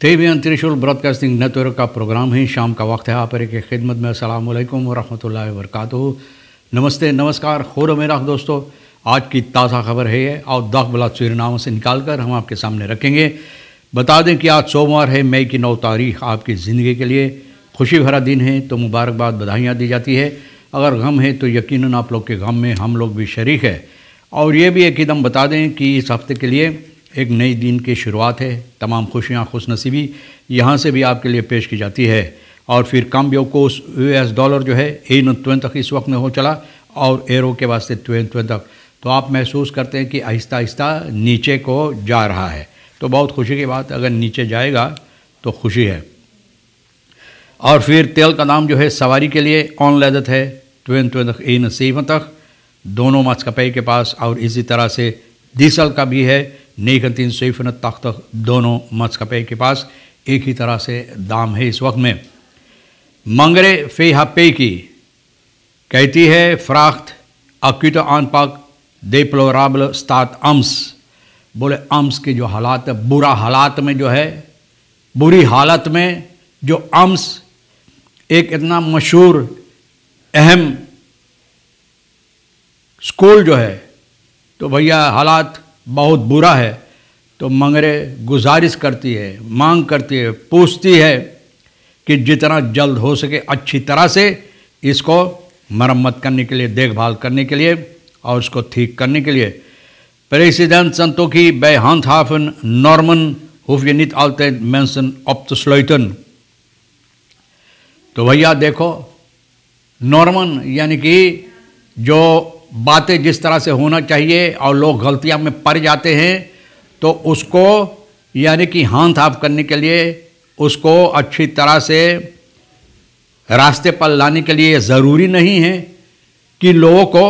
तेबियन त्रिशूल broadcasting network का programme है। शाम का वक्त है। आप की खिदमत में असल वरहमल वर्क नमस्ते, नमस्कार। खोर मेरा दोस्तों, आज की ताज़ा खबर है। और दाख बला सूरनामों से निकाल कर हम आपके सामने रखेंगे। बता दें कि आज सोमवार है, मई की नौ तारीख आपकी ज़िंदगी के लिए खुशी भरा दिन है। तो मुबारकबाद बधाइयाँ दी जाती है। अगर गम है तो यकीनन आप लोग के गम में हम लोग भी शरीक है। और ये भी एक एकदम बता दें कि इस हफ़्ते के लिए एक नई दिन की शुरुआत है। तमाम खुशियाँ खुश नसीबी यहाँ से भी आपके लिए पेश की जाती है। और फिर कम बेवकोस यू एस डॉलर जो है, इन तुन तक इस वक्त में हो चला और एरो के वास्ते ट्वेन ट्वेन तक। तो आप महसूस करते हैं कि आहिस्ता आहिस्ता नीचे को जा रहा है। तो बहुत खुशी की बात, अगर नीचे जाएगा तो खुशी है। और फिर तेल का दाम जो है, सवारी के लिए ऑन लदत है? ट्वेन ट्वेन तक, इन सीम तक। दोनों मस्कपे के पास और इसी तरह से डीजल का भी है। तीन सैफन तख्त दोनों मस्कपे के पास एक ही तरह से दाम है इस वक्त में। मंगरे फे पे की कहती है, फ्राख्त अक्यूट आन पाक देप्लोराबल स्तात अम्स बोले अम्स के जो हालात है बुरा हालात में जो है, बुरी हालत में जो अम्स एक इतना मशहूर, अहम स्कूल जो है तो भैया हालात बहुत बुरा है तो मंगरे गुजारिश करती है, मांग करती है, पूछती है कि जितना जल्द हो सके अच्छी तरह से इसको मरम्मत करने के लिए, देखभाल करने के लिए और उसको ठीक करने के लिए। President Santokhi handhaven normen hoef je niet altijd mensen op te तो भैया देखो, नॉर्मन यानी कि जो बातें जिस तरह से होना चाहिए और लोग गलतियाँ में पड़ जाते हैं तो उसको, यानी कि हाथ आप करने के लिए, उसको अच्छी तरह से रास्ते पर लाने के लिए ज़रूरी नहीं है कि लोगों को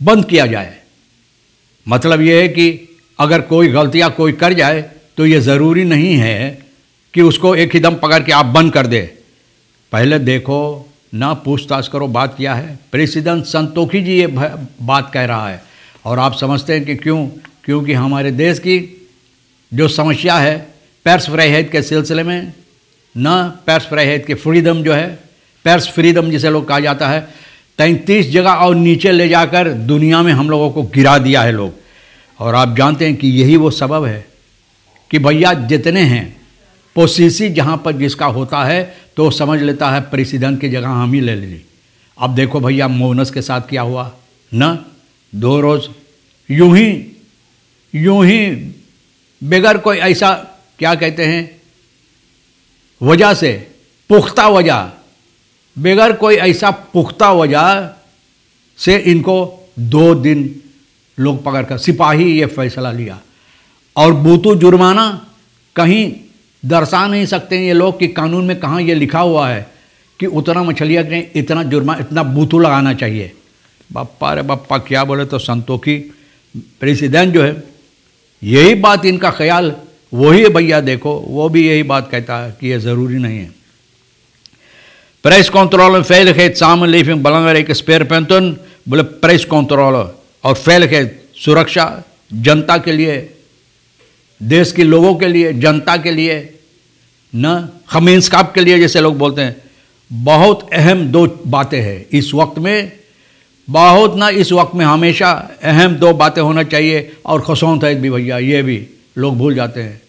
बंद किया जाए। मतलब ये है कि अगर कोई गलतियाँ कोई कर जाए तो ये ज़रूरी नहीं है कि उसको एक ही दम पकड़ के आप बंद कर दे। पहले देखो ना पूछताछ करो, बात क्या है? प्रेसिडेंट संतोखी जी ये बात कह रहा है। और आप समझते हैं कि क्यों? क्योंकि हमारे देश की जो समस्या है, पैर्स फ्राइहेद के सिलसिले में, न पैर्स फ्राइहेद के फ्रीडम जो है, पैर्स फ्रीडम जिसे लोग कहा जाता है, तैंतीस जगह और नीचे ले जाकर दुनिया में हम लोगों को गिरा दिया है लोग। और आप जानते हैं कि यही वो सबब है कि भैया जितने हैं, पोसीसी जहाँ पर जिसका होता है तो समझ लेता है प्रेसिडेंट की जगह हम ही ले ली अब देखो भैया मोनस के साथ क्या हुआ? न, दो रोज़, यूँ ही यूँ ही बगैर कोई ऐसा, क्या कहते हैं? वजह से, पुख्ता वजह बगैर कोई ऐसा पुख्ता वजह से इनको दो दिन लोग पकड़ कर सिपाही ये फैसला लिया। और बूतू जुर्माना कहीं दर्शा नहीं सकते ये लोग कि कानून में कहाँ ये लिखा हुआ है कि उतना मछलिया के इतना जुर्मा, इतना बूथू लगाना चाहिए। बप्पा अरे बप्पा, क्या बोले तो संतों की। प्रेसिडेंट जो है, यही बात इनका ख्याल, वही भैया देखो, वो भी यही बात कहता है कि ये ज़रूरी नहीं है। Prijscontrole en बलंगर एक स्पेयर speerpunten बोले प्रेस कंट्रोल और veiligheid सुरक्षा, जनता के लिए देश के लोगों के लिए, जनता के लिए, न हम इंसाफ के लिए जैसे लोग बोलते हैं। बहुत अहम दो बातें हैं इस वक्त में। बहुत ना इस वक्त में हमेशा अहम दो बातें होना चाहिए और खसौत है भी भैया, ये भी लोग भूल जाते हैं।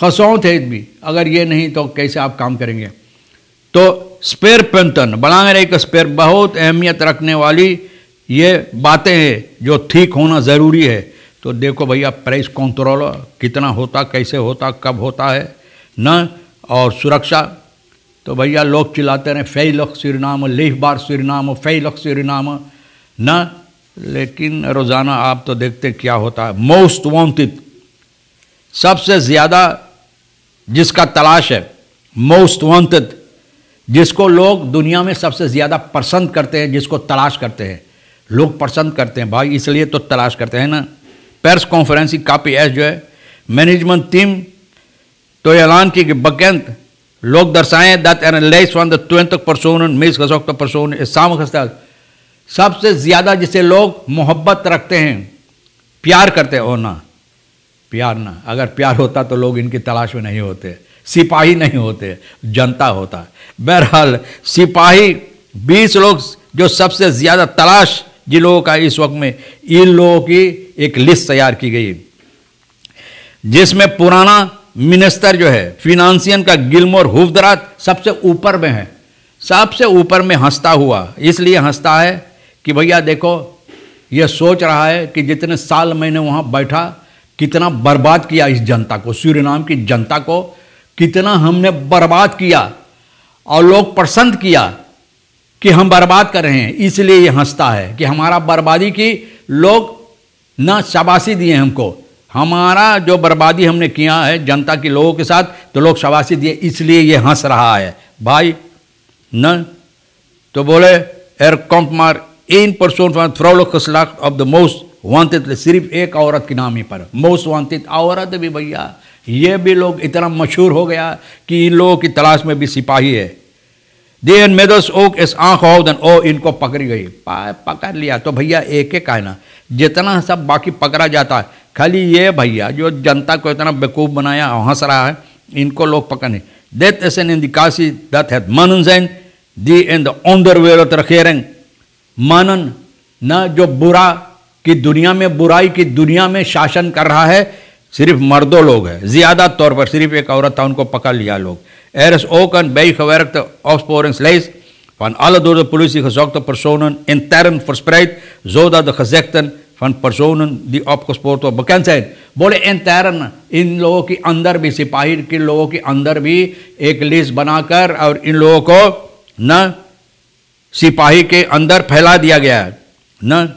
खसौत है भी, अगर ये नहीं तो कैसे आप काम करेंगे? तो स्पेयर पेंटन बनाने एक स्पेयर, बहुत अहमियत रखने वाली ये बातें हैं जो ठीक होना ज़रूरी है। तो देखो भैया प्राइस कंट्रोल कितना होता, कैसे होता, कब होता है, न, और सुरक्षा। तो भैया, लोग चिल्लाते रहे, फे लख सिरनाम, लेह बार सिरनाम, फे लख सिरनाम। न, लेकिन रोज़ाना आप तो देखते क्या होता है। मोस्ट वांटेड सबसे ज़्यादा जिसका तलाश है मोस्ट वांटेड जिसको लोग दुनिया में सबसे ज़्यादा पसंद करते हैं, जिसको तलाश करते हैं। लोग पसंद करते हैं, भाई, इसलिए तो तलाश करते हैं ना। प्रेस कॉन्फ्रेंस की काफ़ी ऐस जो है मैनेजमेंट टीम तो ऐलान की कि बकंत लोग दर्शाएँ that analyse from the twentieth परसोन मिस गजोक्त परसोन साम सबसे ज़्यादा जिसे लोग मोहब्बत रखते हैं, प्यार करते हैं ना, प्यार ना। अगर प्यार होता तो लोग इनकी तलाश में नहीं होते, सिपाही नहीं होते, जनता होता। बहरहाल, सिपाही बीस लोग जो सबसे ज़्यादा तलाश लोगों का इस वक्त में इन लोगों की एक लिस्ट तैयार की गई जिसमें पुराना मिनिस्टर जो है फिनांसियन का गिलमोर हुफदरात सबसे ऊपर में है, सबसे ऊपर में हंसता हुआ, इसलिए हंसता है कि भैया देखो, ये सोच रहा है कि जितने साल मैंने वहाँ बैठा, कितना बर्बाद किया इस जनता को सूर्यनाम की जनता को, कितना हमने बर्बाद किया और लोग पसंद किया कि हम बर्बाद कर रहे हैं, इसलिए ये हंसता है कि हमारा बर्बादी की लोग न शाबाशी दिए हमको। हमारा जो बर्बादी हमने किया है जनता के लोगों के साथ तो लोग शाबाशी दिए, इसलिए ये हंस रहा है। भाई, न? तो बोले एर कॉम्पमार इन फ्रॉलोखसलाक ऑफ़ द मोस्ट वांटेड सिर्फ़ एक औरत के नाम ही पर। मोस्ट वांटेड औरत भी भैया, ये भी लोग इतना मशहूर हो गया कि इन लोगों की तलाश में भी सिपाही है। दे एन मेदस ओक इस आँख हो दन ओ इनको पकड़ी गई। पकड़ लिया। तो भैया, एक एक है ना जितना सब बाकी पकड़ा जाता है खाली ये भैया, जो जनता को इतना बेकूफ बनाया, हंस रहा है, इनको लोग पकड़ने। देत ऐसे इन दिकासी दत है मनन जैन, दी इन द ऑनदर वेरत रखेरेंग मनन न जो बुरा की दुनिया में, बुराई की दुनिया में शासन कर रहा है, सिर्फ़ मर्दों लोग है। ज़्यादा तौर पर सिर्फ़ एक औरत था, उनको पकड़ लिया लोग। Er is ook een bijgewerkte opsporingslijst van alle door de politie gezochte personen intern verspreid, zodat de gezegden van personen die opgespoord worden bekend zijn. बोले intern इन लोगों के अंदर भी सिपाही के लोगों के अंदर भी एक लिस्ट बनाकर और इन लोगों को न सिपाही के अंदर फैला दिया गया है न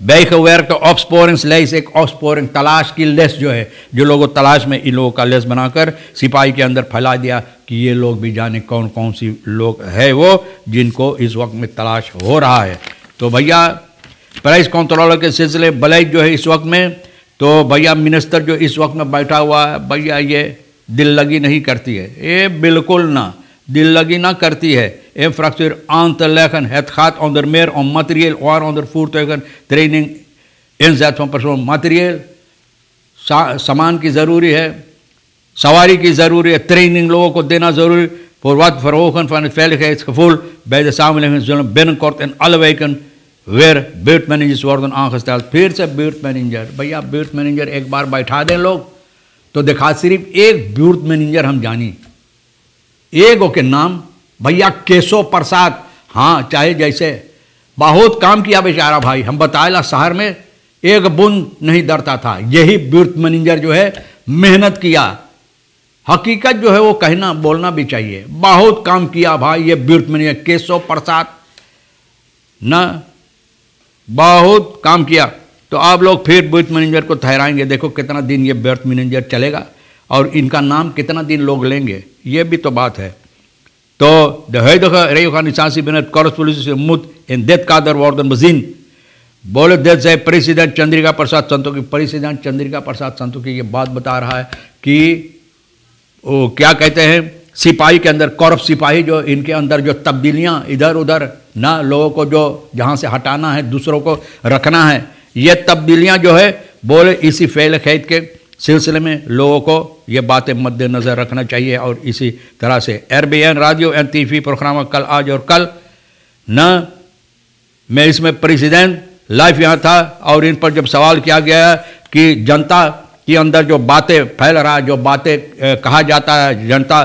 ऑफस्पोरिंग लेस, एक ऑफस्पोरिंग तलाश की लेस जो है, जो लोगों तलाश में इन लोगों का लेस बनाकर सिपाही के अंदर फैला दिया कि ये लोग भी जाने कौन कौन सी लोग है वो, जिनको इस वक्त में तलाश हो रहा है। तो भैया प्राइस कंट्रोलर के सिलसिले बलई जो है इस वक्त में तो भैया मिनिस्टर जो इस वक्त में बैठा हुआ है, भैया ये दिल लगी नहीं करती है। ये बिल्कुल ना, दिल लगी ना करती है। infrastructuur aan te leggen. Het gaat onder meer om materieel, waaronder voertuigen, training, inzet van persoon, materieel, सामान की ज़रूरी है सवारी की ज़रूरी है ट्रेनिंग लोगों को देना ज़रूरी voor wat verhogen van het veiligheidsgevoel bij de samenleving zullen binnenkort in alle wijken weer buurtmanagers worden aangesteld. फिर से buurt manager भैया buurt manager एक बार बैठा दें लोग तो दिखा सिर्फ एक buurt manager हम जानी एक के नाम भैया केशव प्रसाद। हाँ चाहे जैसे। बहुत काम किया बेचारा भाई। हम बताएला शहर में एक बुंद नहीं डरता था। यही ब्यूर्थ मैनेजर जो है, मेहनत किया। हकीकत जो है, वो कहना, बोलना भी चाहिए। बहुत काम किया भाई ये ब्यूर्थ मैनेजर केशव प्रसाद। न, बहुत काम किया। तो आप लोग फिर ब्यूर्थ मैनेजर को ठहराएँगे। देखो कितना दिन ये ब्यूर्थ मैनेजर चलेगा और इनका नाम कितना दिन लोग लेंगे। ये भी तो बात है। To de huidige reorganisatie binnen het korpspolitie moet in dit kader worden bezien. बोले देश से प्रेसिडेंट चंद्रिका प्रसाद संतोखी प्रेसिडेंट चंद्रिका प्रसाद संतोखी ये बात बता रहा है कि वो क्या कहते हैं सिपाही के अंदर कौरव सिपाही जो इनके अंदर जो तब्दीलियाँ इधर उधर ना लोगों को जो जहाँ से हटाना है दूसरों को रखना है ये तब्दीलियाँ जो है बोले इसी फेल खैद के सिलसिले में लोगों को ये बातें मद्देनज़र रखना चाहिए और इसी तरह से एर B N radio N TV program कल आज और कल। न, मैं इसमें प्रेसिडेंट लाइफ यहाँ था और इन पर जब सवाल किया गया कि जनता के अंदर जो बातें फैल रहा जो बातें कहा जाता है, जनता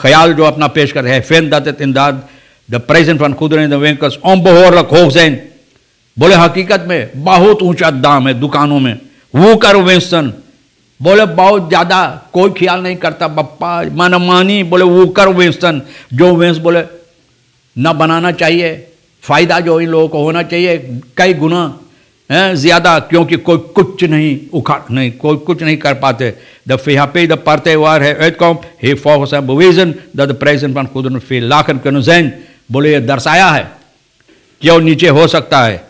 ख्याल जो अपना पेश कर रहे हैं, फेन दत्त इंदाद द प्रेजेंट फन खुद वेंकस ओम बहोर होसैन। बोले, हकीकत में बहुत ऊँचा दाम है दुकानों में। वो कर वेंसन बोले, बहुत ज़्यादा कोई ख्याल नहीं करता, बप्पा मनमानी बोले, वो कर वेंसन जो वेंस बोले, न बनाना चाहिए, फ़ायदा जो इन लोगों को होना चाहिए, कई गुना, है, ज़्यादा, क्योंकि कोई कुछ नहीं उखाड़ नहीं, कोई कुछ नहीं कर पाते। द फिहापे द परते वार है कॉम ही विजन द द प्रेजेंट पन खुद फ़ी लाखन कनुजैन बोले, ये दर्शाया है, क्यों नीचे हो सकता है?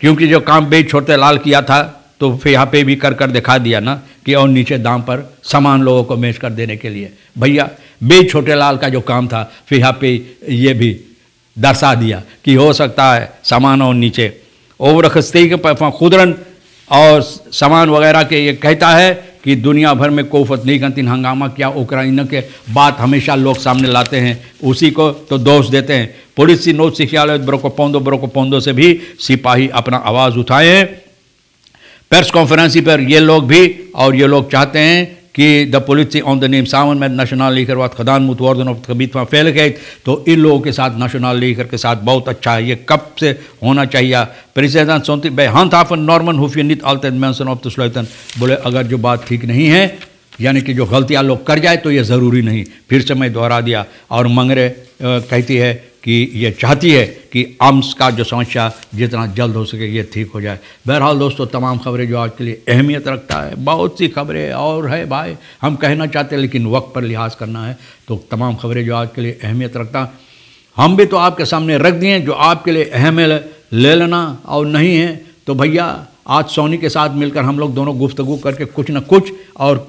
क्योंकि जो काम बेच छोड़ते लाल किया था तो फिर यहाँ पे भी कर कर दिखा दिया ना? कि और नीचे दाम पर सामान लोगों को बेच कर देने के लिए। भैया, बे छोटे लाल का जो काम था, फिर यहाँ पे ये भी दर्शा दिया कि हो सकता है सामान और नीचे। ओवर खस्ती के खुदरन और सामान वगैरह के ये कहता है कि दुनिया भर में कोफत नहीं करती, हंगामा किया उक्राइन के बात हमेशा लोग सामने लाते हैं। उसी को तो दोष देते हैं। पुलिस नोट सिखियालय ब्रोको पोंदो ब्रोको पोंदो से भी सिपाही अपना आवाज़ उठाए प्रेस कॉन्फ्रेंस पर ये लोग भी और ये लोग चाहते हैं कि the police on the name सावन में नेशनल लीगर बाद खदान मुतवर्दन कबीत वहाँ फैल गए। तो इन लोगों के साथ नेशनल लीगर के साथ बहुत अच्छा है। ये कब से होना चाहिए? प्रेसिडेंट सोनती भाई हंत हाफन नॉर्मन हुफियन नित आलतन मैंसन ऑफ़ द बोले, अगर जो बात ठीक नहीं है, यानी कि जो गलतियाँ लोग कर जाए तो ये ज़रूरी नहीं। फिर से मैं दोहरा दिया। और मंगरे कहती है कि ये चाहती है कि आम्स का जो समस्या जितना जल्द हो सके ये ठीक हो जाए। बहरहाल दोस्तों, तमाम खबरें जो आज के लिए अहमियत रखता है। बहुत सी खबरें और है भाई। हम कहना चाहते हैं, लेकिन वक्त पर लिहाज करना है तो तमाम खबरें जो आज के लिए अहमियत रखता। हम भी तो आपके सामने रख दिए जो आपके लिए अहम है, ले लेना। और नहीं है तो भैया, आज सोनी के साथ मिलकर हम लोग दोनों गुफ्तगु करके कुछ ना कुछ और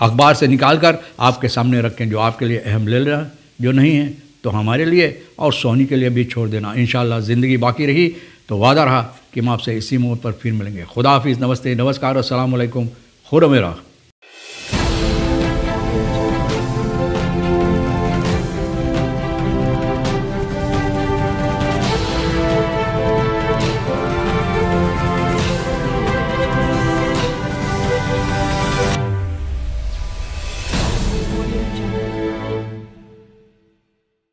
अखबार से निकाल कर आपके सामने रखें, जो आपके लिए अहम ले रहा जो नहीं है। तो हमारे लिए और सोनी के लिए भी छोड़ देना। इन ज़िंदगी बाकी रही तो वादा रहा कि हम आपसे इसी मोड़ पर फिर मिलेंगे। खुदा हाफिज़, नमस्ते, नमस्कार असलकुम खुद मेरा।